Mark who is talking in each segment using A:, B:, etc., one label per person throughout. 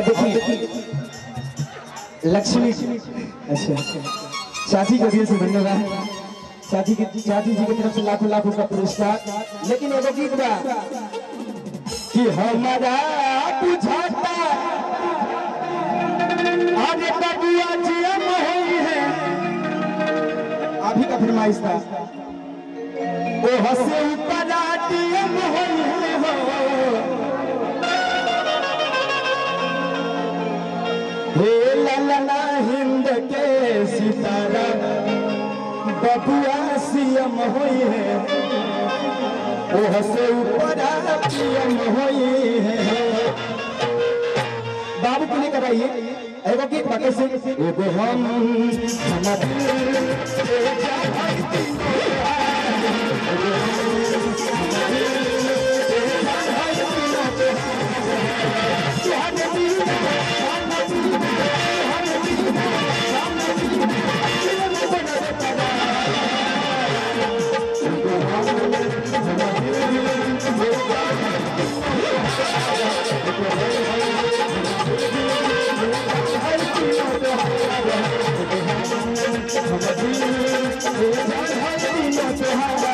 A: देखिए लक्ष्मी। अच्छा। चाची का दिल से धन्यवाद। चाची की चाची जी की तरफ़ से लाखों लाखों का पुरस्कार। लेकिन एगो गीत बा कि हमारा बुझाता अरे बबुआ जी हम है। अभी का फरमाइश था। ओ हसे ऊपर आती है, हो। हे ललना हिंद के सितारा। बबुआ सीएम होई है। हसे ऊपर पीएम होई है। बाबू को लेकर आइए और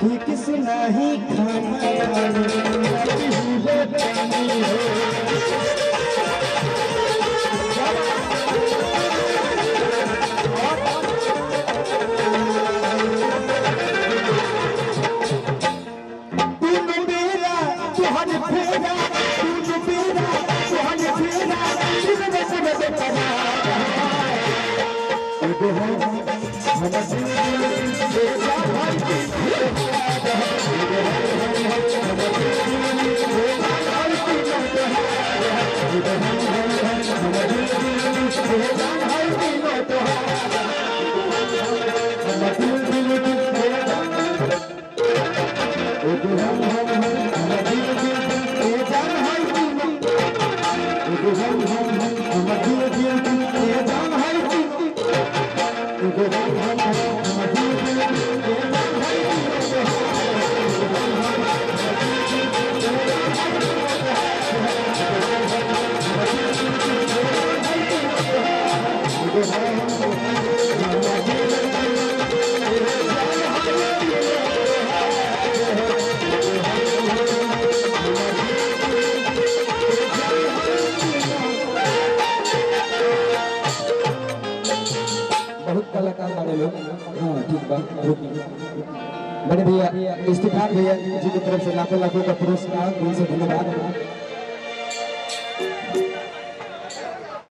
A: ठीक से नहीं खाना वाली? हुए I'm a हाँ बड़े भैया इस्तीफार भैया जी की तरफ़ से लाखों लाखों का पुरस्कार दिल से धन्यवाद।